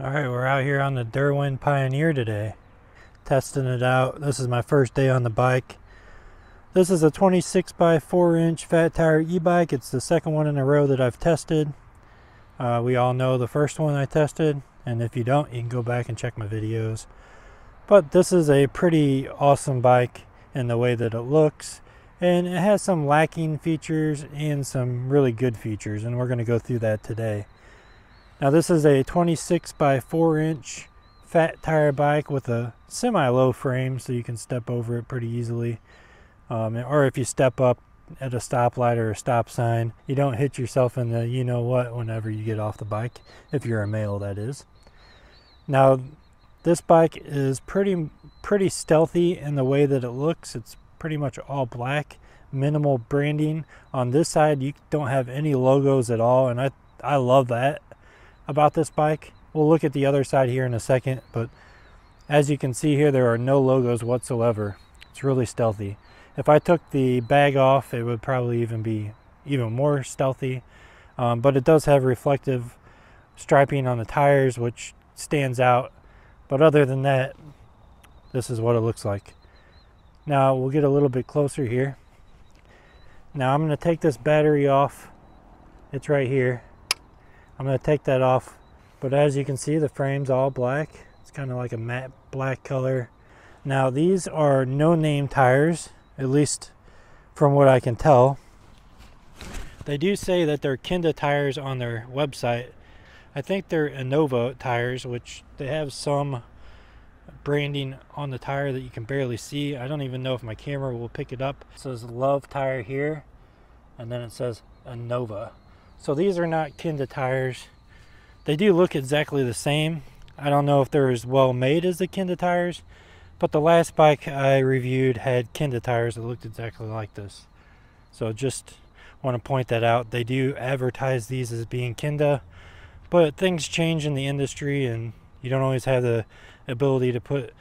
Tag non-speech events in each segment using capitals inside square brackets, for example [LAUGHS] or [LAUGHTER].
Alright, we're out here on the Dirwin Pioneer today. Testing it out. This is my first day on the bike. This is a 26 by 4 inch fat tire e-bike. It's the second one in a row that I've tested. Uh, we all know the first one I tested, and if you don't, you can go back and check my videos. But this is a pretty awesome bike in the way that it looks, and it has some lacking features and some really good features, and we're going to go through that today. Now this is a 26 by 4 inch fat tire bike with a semi-low frame so you can step over it pretty easily. Um, or if you step up at a stoplight or a stop sign, you don't hit yourself in the you know what whenever you get off the bike, if you're a male that is. Now this bike is pretty pretty stealthy in the way that it looks. It's pretty much all black, minimal branding. On this side you don't have any logos at all and I I love that about this bike. We'll look at the other side here in a second, but as you can see here, there are no logos whatsoever. It's really stealthy. If I took the bag off, it would probably even be even more stealthy. Um, but it does have reflective striping on the tires, which stands out. But other than that, this is what it looks like. Now we'll get a little bit closer here. Now I'm going to take this battery off. It's right here. I'm going to take that off. But as you can see, the frame's all black. It's kind of like a matte black color. Now these are no-name tires, at least from what I can tell. They do say that they're Kenda tires on their website. I think they're Innova tires, which they have some branding on the tire that you can barely see. I don't even know if my camera will pick it up. It says Love Tire here, and then it says Innova. So these are not Kenda tires. They do look exactly the same. I don't know if they're as well made as the Kenda tires, but the last bike I reviewed had Kenda tires that looked exactly like this. So just want to point that out. They do advertise these as being Kenda, but things change in the industry and you don't always have the ability to put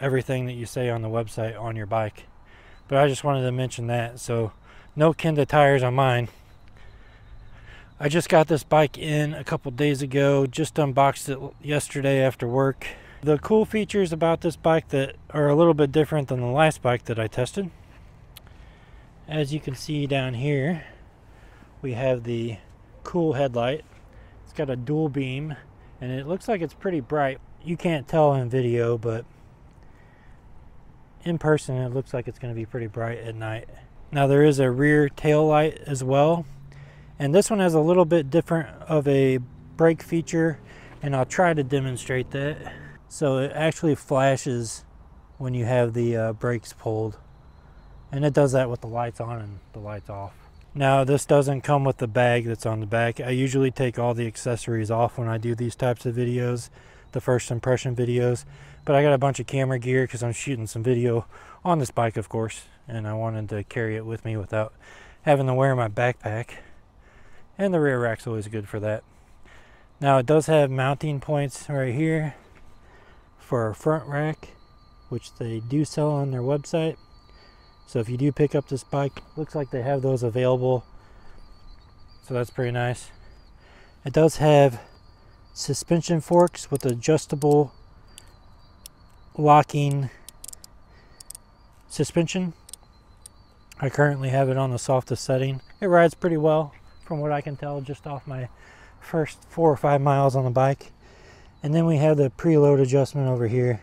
everything that you say on the website on your bike. But I just wanted to mention that. So no Kenda tires on mine. I just got this bike in a couple days ago, just unboxed it yesterday after work. The cool features about this bike that are a little bit different than the last bike that I tested. As you can see down here, we have the cool headlight. It's got a dual beam and it looks like it's pretty bright. You can't tell in video, but in person it looks like it's going to be pretty bright at night. Now there is a rear tail light as well and this one has a little bit different of a brake feature and I'll try to demonstrate that. So it actually flashes when you have the uh, brakes pulled. And it does that with the lights on and the lights off. Now this doesn't come with the bag that's on the back. I usually take all the accessories off when I do these types of videos, the first impression videos. But I got a bunch of camera gear because I'm shooting some video on this bike of course. And I wanted to carry it with me without having to wear my backpack and the rear rack's always good for that. Now it does have mounting points right here for a front rack, which they do sell on their website. So if you do pick up this bike, looks like they have those available. So that's pretty nice. It does have suspension forks with adjustable locking suspension. I currently have it on the softest setting. It rides pretty well from what I can tell just off my first four or five miles on the bike. And then we have the preload adjustment over here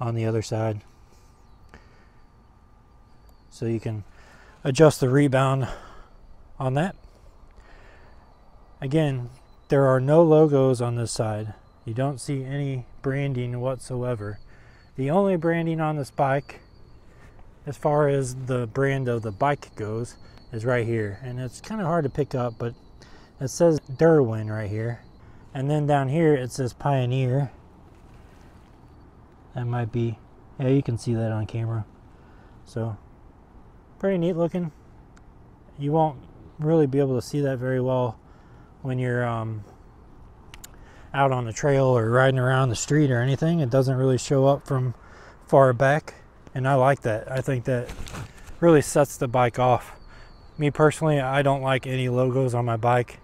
on the other side. So you can adjust the rebound on that. Again, there are no logos on this side. You don't see any branding whatsoever. The only branding on this bike, as far as the brand of the bike goes, is right here. And it's kind of hard to pick up, but it says Dirwin right here. And then down here it says Pioneer. That might be, yeah, you can see that on camera. So, pretty neat looking. You won't really be able to see that very well when you're um, out on the trail or riding around the street or anything. It doesn't really show up from far back. And I like that. I think that really sets the bike off me personally, I don't like any logos on my bike,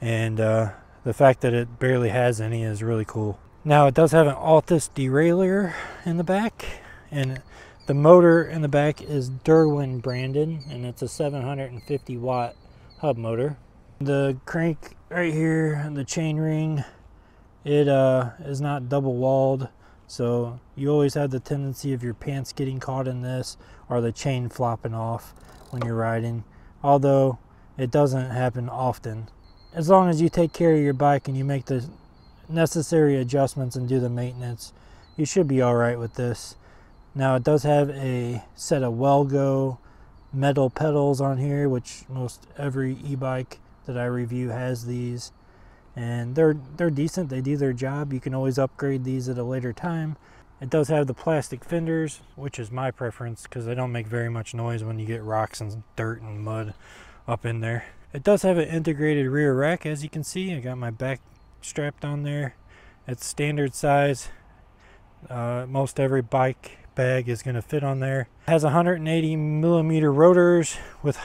and uh, the fact that it barely has any is really cool. Now it does have an Altus derailleur in the back and the motor in the back is Dirwin branded and it's a 750 watt hub motor. The crank right here, and the chain ring, it uh, is not double walled so you always have the tendency of your pants getting caught in this or the chain flopping off when you're riding. Although it doesn't happen often. As long as you take care of your bike and you make the necessary adjustments and do the maintenance, you should be all right with this. Now it does have a set of Wellgo metal pedals on here, which most every e-bike that I review has these and they're they're decent they do their job you can always upgrade these at a later time it does have the plastic fenders which is my preference because they don't make very much noise when you get rocks and dirt and mud up in there. It does have an integrated rear rack as you can see. I got my back strapped on there. It's standard size. Uh, most every bike bag is going to fit on there. It has 180 millimeter rotors with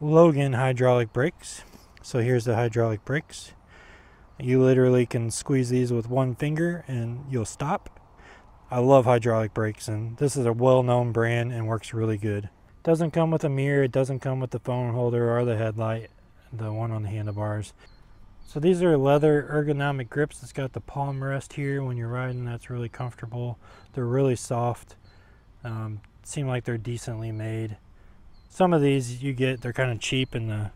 Logan hydraulic brakes. So here's the hydraulic brakes. You literally can squeeze these with one finger and you'll stop. I love hydraulic brakes and this is a well-known brand and works really good. Doesn't come with a mirror, it doesn't come with the phone holder or the headlight, the one on the handlebars. So these are leather ergonomic grips. It's got the palm rest here when you're riding. That's really comfortable. They're really soft. Um, seem like they're decently made. Some of these you get, they're kind of cheap and the,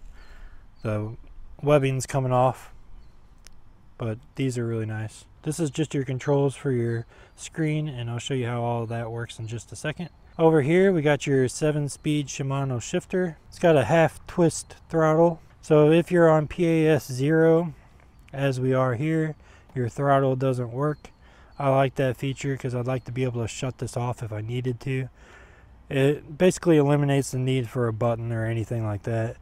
the webbing's coming off but these are really nice. This is just your controls for your screen and I'll show you how all that works in just a second. Over here we got your 7-speed Shimano shifter. It's got a half twist throttle. So if you're on PAS 0, as we are here, your throttle doesn't work. I like that feature because I'd like to be able to shut this off if I needed to. It basically eliminates the need for a button or anything like that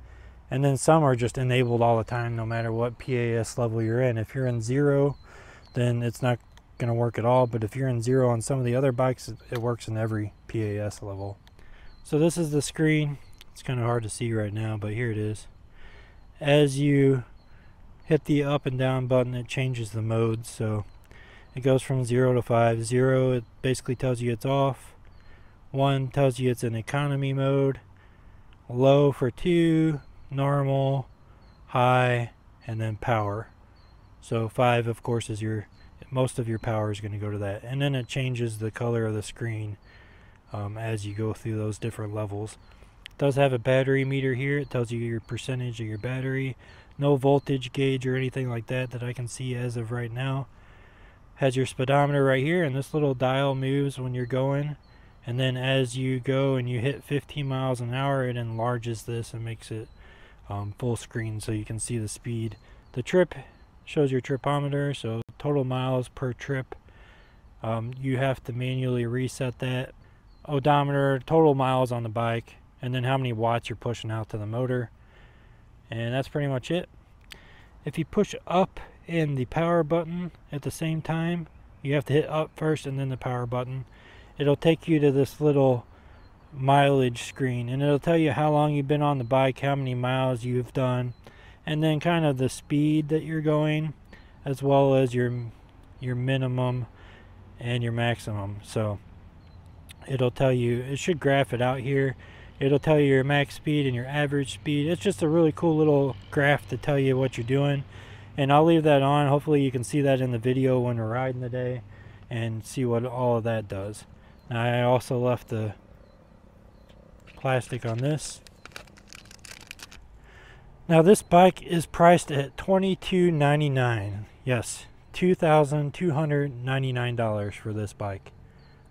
and then some are just enabled all the time no matter what PAS level you're in. If you're in zero, then it's not going to work at all, but if you're in zero on some of the other bikes, it works in every PAS level. So this is the screen. It's kind of hard to see right now, but here it is. As you hit the up and down button, it changes the modes. So it goes from 0 to 5. 0, it basically tells you it's off. 1 tells you it's in economy mode. Low for 2, normal, high, and then power. So 5 of course is your most of your power is going to go to that. And then it changes the color of the screen um, as you go through those different levels. It does have a battery meter here. It tells you your percentage of your battery. No voltage gauge or anything like that that I can see as of right now. Has your speedometer right here and this little dial moves when you're going. And then as you go and you hit 15 miles an hour, it enlarges this and makes it um, full screen so you can see the speed. The trip shows your tripometer, so total miles per trip. Um, you have to manually reset that. Odometer, total miles on the bike, and then how many watts you're pushing out to the motor. And that's pretty much it. If you push up in the power button at the same time, you have to hit up first and then the power button. It'll take you to this little mileage screen and it'll tell you how long you've been on the bike, how many miles you've done, and then kind of the speed that you're going as well as your your minimum and your maximum. So it'll tell you it should graph it out here. It'll tell you your max speed and your average speed. It's just a really cool little graph to tell you what you're doing. And I'll leave that on. Hopefully you can see that in the video when we're riding today and see what all of that does. Now I also left the plastic on this. Now this bike is priced at $22.99. Yes, $2,299 for this bike.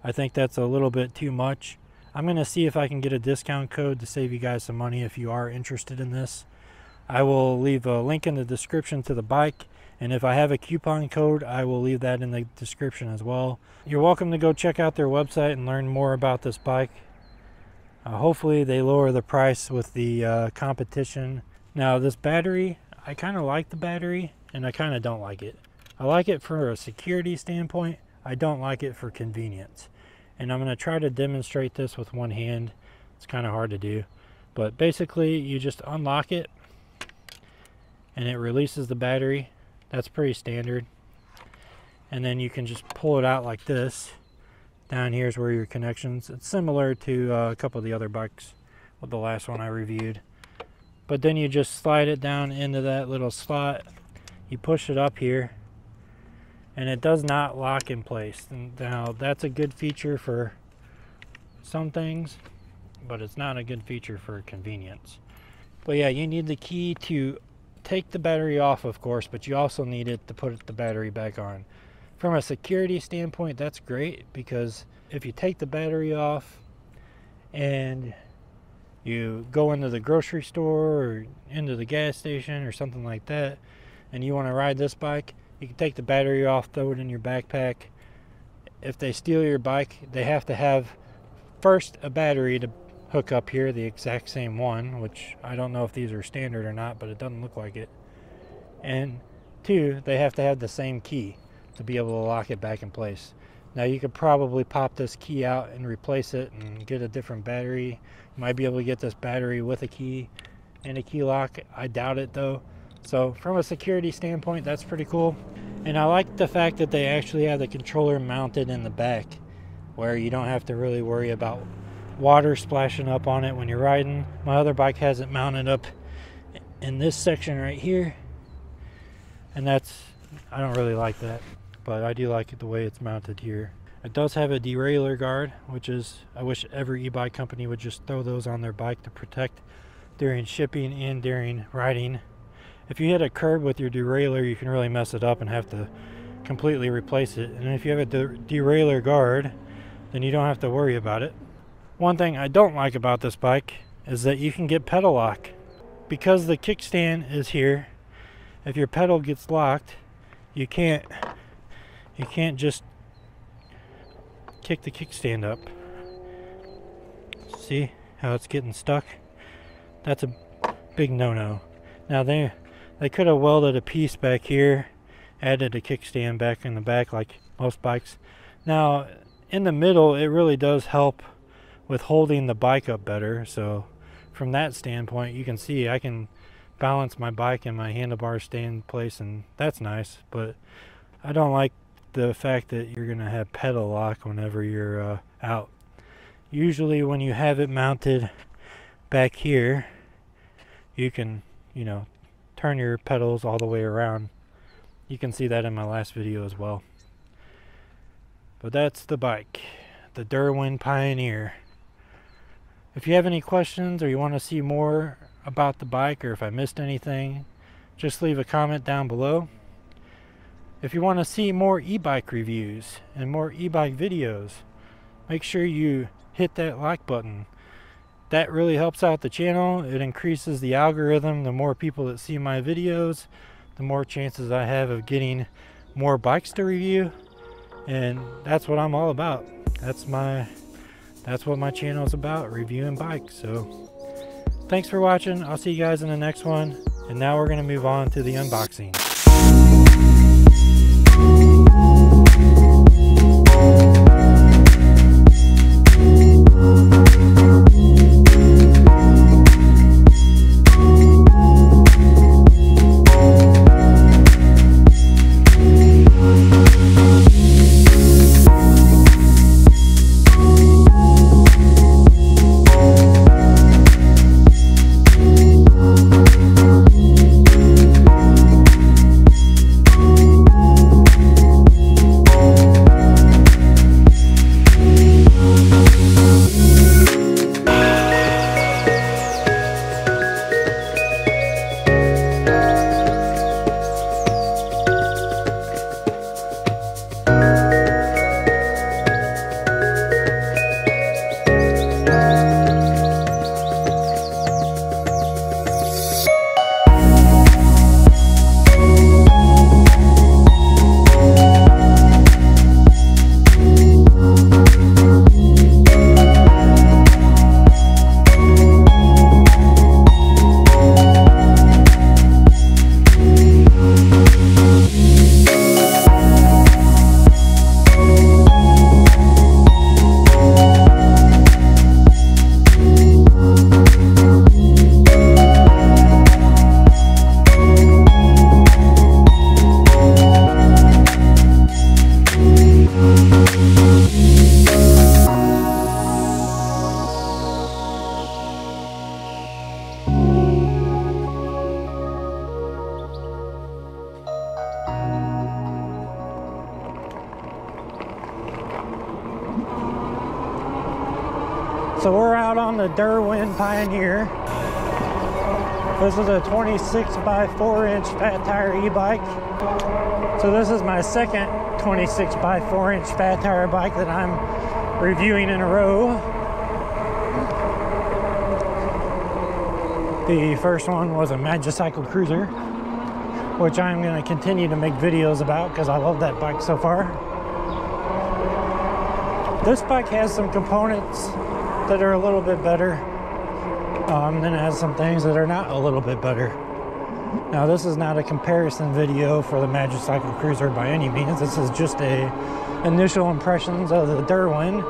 I think that's a little bit too much. I'm going to see if I can get a discount code to save you guys some money if you are interested in this. I will leave a link in the description to the bike and if I have a coupon code I will leave that in the description as well. You're welcome to go check out their website and learn more about this bike. Uh, hopefully they lower the price with the uh, competition. Now this battery, I kind of like the battery and I kind of don't like it. I like it for a security standpoint. I don't like it for convenience. And I'm going to try to demonstrate this with one hand. It's kind of hard to do. But basically you just unlock it and it releases the battery That's pretty standard. And then you can just pull it out like this. Down here is where your connections. It's similar to uh, a couple of the other bikes with the last one I reviewed. But then you just slide it down into that little slot. You push it up here and it does not lock in place. Now that's a good feature for some things, but it's not a good feature for convenience. But yeah, you need the key to take the battery off, of course, but you also need it to put the battery back on. From a security standpoint, that's great because if you take the battery off and you go into the grocery store or into the gas station or something like that and you want to ride this bike, you can take the battery off, throw it in your backpack. If they steal your bike, they have to have first a battery to hook up here, the exact same one, which I don't know if these are standard or not, but it doesn't look like it. And two, they have to have the same key to be able to lock it back in place. Now you could probably pop this key out and replace it and get a different battery. You might be able to get this battery with a key and a key lock. I doubt it though. So from a security standpoint, that's pretty cool. And I like the fact that they actually have the controller mounted in the back where you don't have to really worry about water splashing up on it when you're riding. My other bike has it mounted up in this section right here. And that's, I don't really like that, but I do like it the way it's mounted here. It does have a derailleur guard, which is, I wish every e-bike company would just throw those on their bike to protect during shipping and during riding if you hit a curb with your derailleur, you can really mess it up and have to completely replace it. And if you have a de derailleur guard, then you don't have to worry about it. One thing I don't like about this bike is that you can get pedal lock. Because the kickstand is here, if your pedal gets locked, you can't you can't just kick the kickstand up. See how it's getting stuck? That's a big no-no. Now they they could have welded a piece back here, added a kickstand back in the back like most bikes. Now, in the middle, it really does help with holding the bike up better. So from that standpoint, you can see I can balance my bike and my handlebars stay in place and that's nice. But I don't like the fact that you're going to have pedal lock whenever you're uh, out. Usually when you have it mounted back here, you can, you know, turn your pedals all the way around. You can see that in my last video as well. But that's the bike, the Dirwin Pioneer. If you have any questions or you want to see more about the bike or if I missed anything, just leave a comment down below. If you want to see more e-bike reviews and more e-bike videos, make sure you hit that like button that really helps out the channel. It increases the algorithm. The more people that see my videos, the more chances I have of getting more bikes to review. And that's what I'm all about. That's my that's what my channel is about, reviewing bikes. So thanks for watching. I'll see you guys in the next one. And now we're going to move on to the unboxing. So we're out on the Dirwin Pioneer. This is a 26 by 4 inch fat tire e-bike. So this is my second 26 by 4 inch fat tire bike that I'm reviewing in a row. The first one was a Magicycle Cruiser, which I'm going to continue to make videos about because I love that bike so far. This bike has some components that are a little bit better. Um, then it has some things that are not a little bit better. Now this is not a comparison video for the Magicycle Cruiser by any means. This is just a initial impressions of the Dirwin.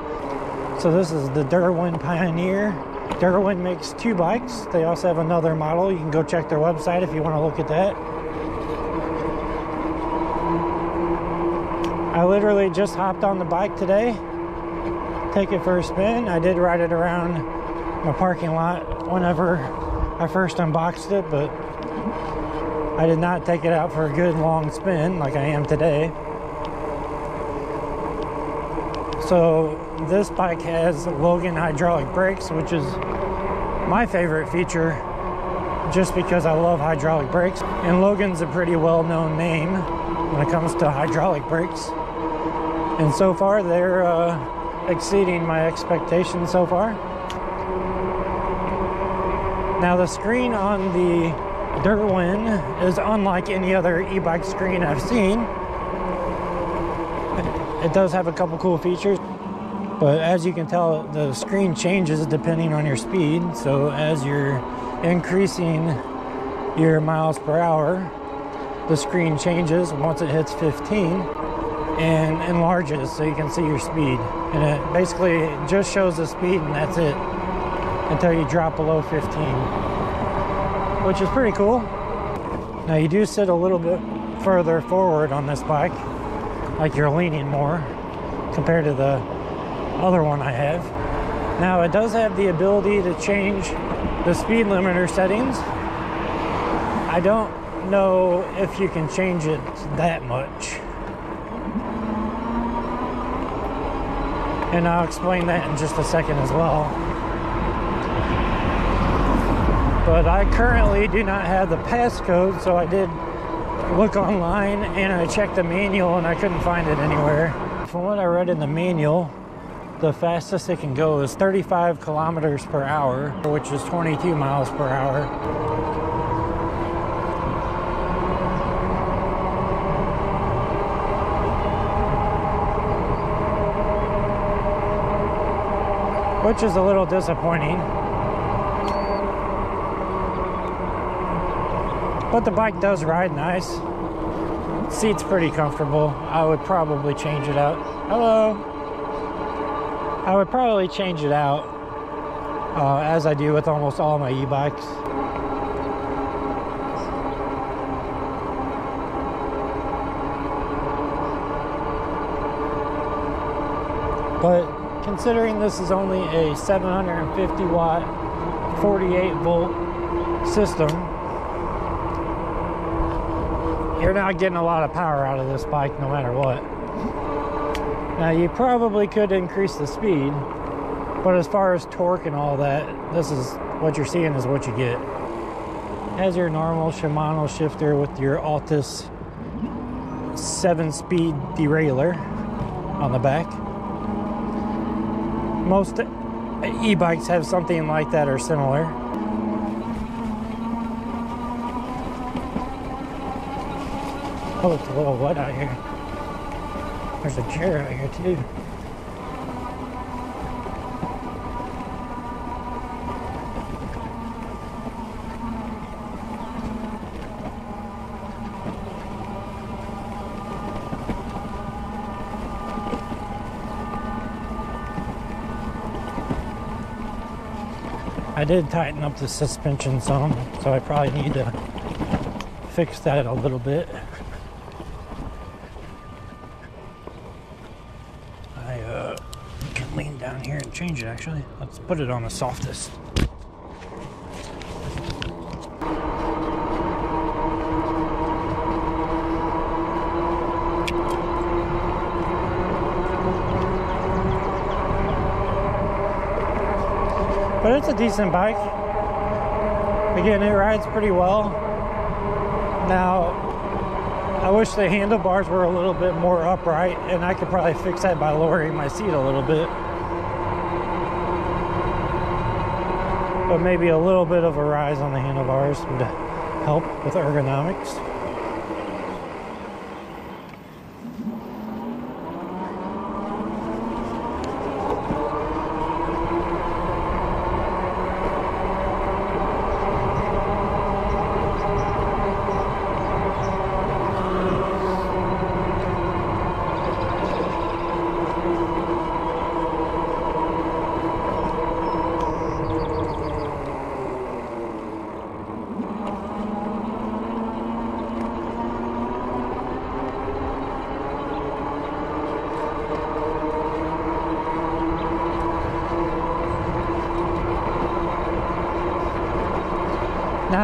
So this is the Dirwin Pioneer. Dirwin makes two bikes. They also have another model. You can go check their website if you want to look at that. I literally just hopped on the bike today take it for a spin. I did ride it around my parking lot whenever I first unboxed it, but I did not take it out for a good long spin like I am today. So this bike has Logan hydraulic brakes, which is my favorite feature just because I love hydraulic brakes. And Logan's a pretty well-known name when it comes to hydraulic brakes. And so far they're uh, exceeding my expectations so far. Now the screen on the Dirwin is unlike any other e-bike screen I've seen. It does have a couple cool features, but as you can tell, the screen changes depending on your speed. So as you're increasing your miles per hour, the screen changes once it hits 15 and enlarges so you can see your speed. And it basically just shows the speed and that's it until you drop below 15, which is pretty cool. Now you do sit a little bit further forward on this bike, like you're leaning more compared to the other one I have. Now it does have the ability to change the speed limiter settings. I don't know if you can change it that much. And I'll explain that in just a second as well. But I currently do not have the passcode, so I did look online and I checked the manual and I couldn't find it anywhere. From what I read in the manual, the fastest it can go is 35 kilometers per hour, which is 22 miles per hour. Which is a little disappointing. But the bike does ride nice. Seat's pretty comfortable. I would probably change it out. Hello. I would probably change it out uh, as I do with almost all my e-bikes. Considering this is only a 750 watt 48 volt system you're not getting a lot of power out of this bike no matter what. Now you probably could increase the speed but as far as torque and all that this is what you're seeing is what you get. Has your normal Shimano shifter with your Altus 7 speed derailleur on the back most e-bikes have something like that or similar. Oh, it's a little wet out here. There's a chair out here too. I did tighten up the suspension some, so I probably need to fix that a little bit. I uh, can lean down here and change it actually. Let's put it on the softest. A decent bike. Again, it rides pretty well. Now, I wish the handlebars were a little bit more upright, and I could probably fix that by lowering my seat a little bit. But maybe a little bit of a rise on the handlebars would help with ergonomics.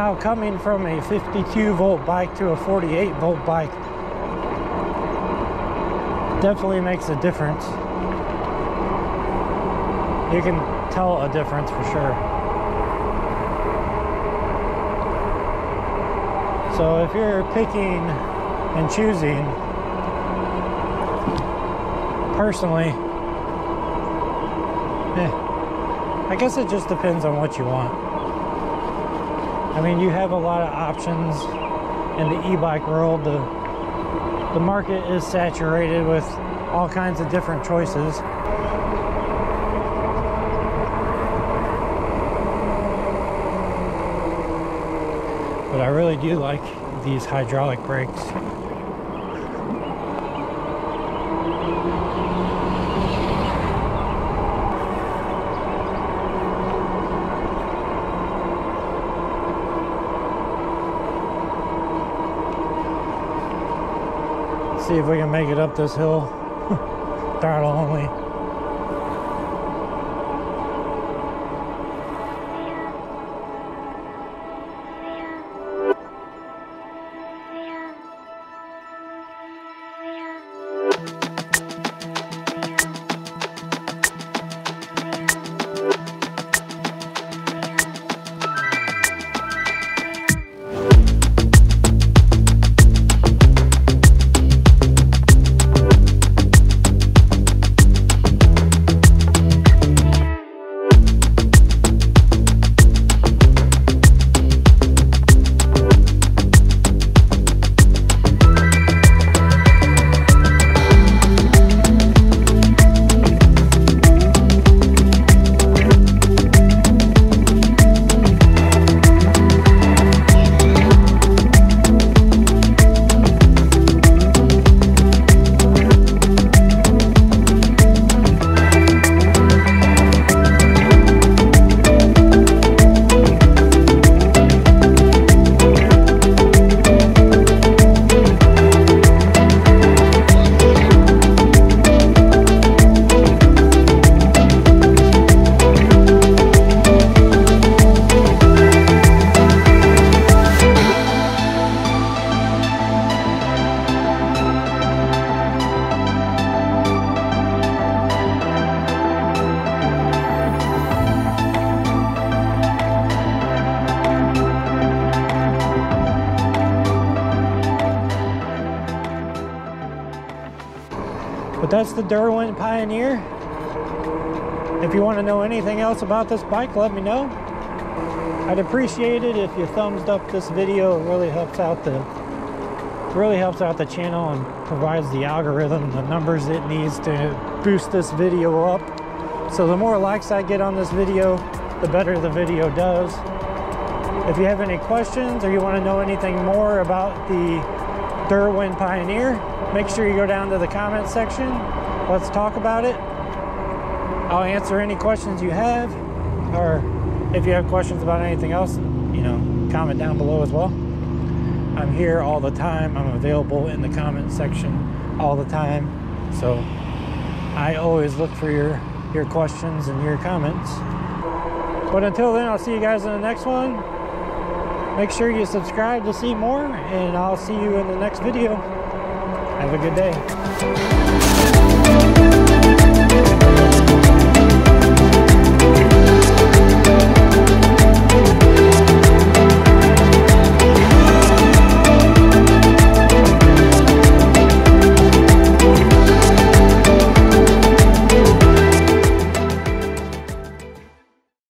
Now coming from a 52 volt bike to a 48 volt bike definitely makes a difference. You can tell a difference for sure. So if you're picking and choosing, personally, eh, I guess it just depends on what you want. I mean, you have a lot of options in the e-bike world. The, the market is saturated with all kinds of different choices. But I really do like these hydraulic brakes. See if we can make it up this hill. [LAUGHS] Throttle only. That's the Dirwin Pioneer. If you want to know anything else about this bike, let me know. I'd appreciate it if you thumbs up this video. It really helps out the really helps out the channel and provides the algorithm the numbers it needs to boost this video up. So the more likes I get on this video, the better the video does. If you have any questions or you want to know anything more about the Dirwin Pioneer, make sure you go down to the comment section. Let's talk about it. I'll answer any questions you have, or if you have questions about anything else, you know, comment down below as well. I'm here all the time. I'm available in the comment section all the time. So I always look for your, your questions and your comments. But until then, I'll see you guys in the next one. Make sure you subscribe to see more, and I'll see you in the next video. Have a good day.